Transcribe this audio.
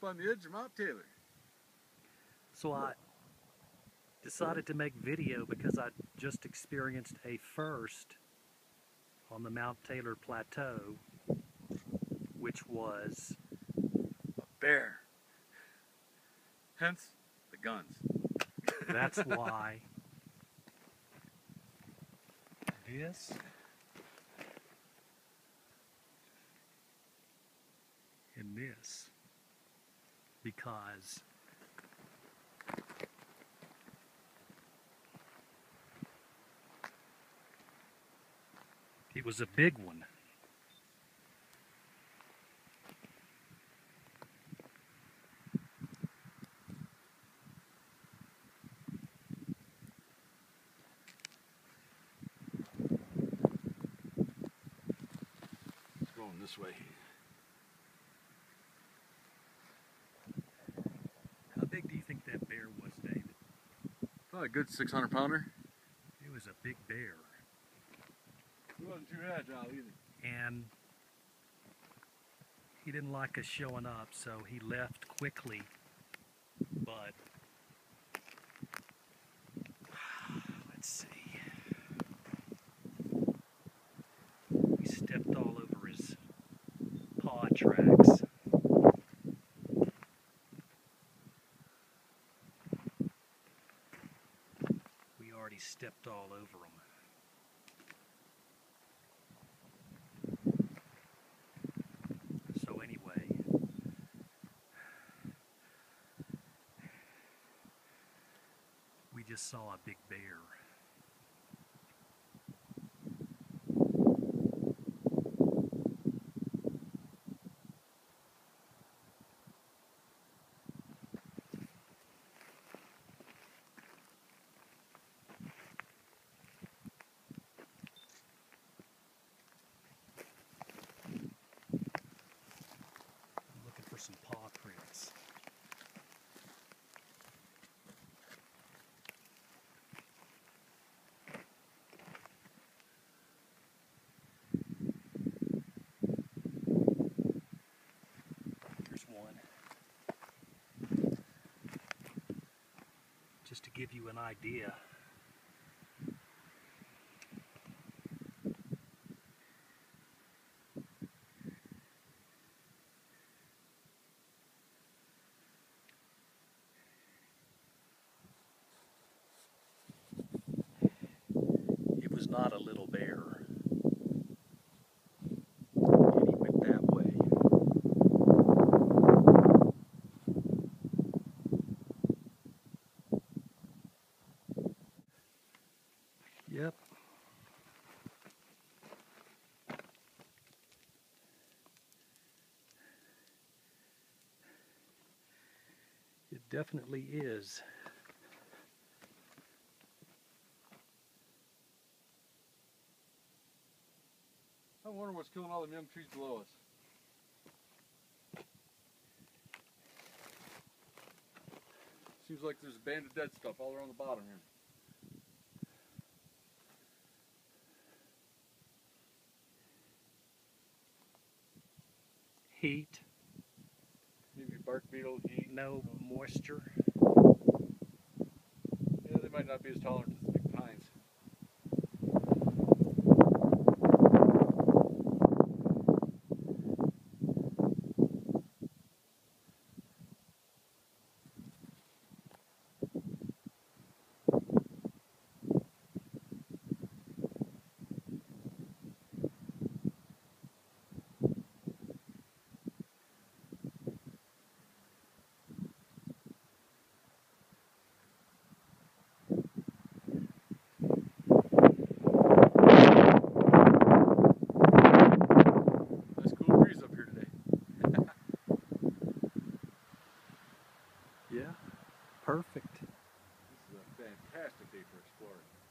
up on the edge of Mount Taylor. So I decided to make video because I just experienced a first on the Mount Taylor Plateau, which was A bear. Hence, the guns. that's why this and this because it was a big one. It's going this way. How big do you think that bear was, David? Probably a good 600 pounder. It was a big bear. He wasn't too agile either. and he didn't like us showing up, so he left quickly. But let's see, we stepped all over his paw tracks. We already stepped all over them. So anyway, we just saw a big bear. I'm looking for some paw prints. Here's one. Just to give you an idea. It was not a little bear. And he went that way. Yep. It definitely is. I wonder what's killing all the young trees below us. Seems like there's a band of dead stuff all around the bottom here. Heat, Maybe bark beetle, heat. no moisture. Yeah, they might not be as tolerant exploring.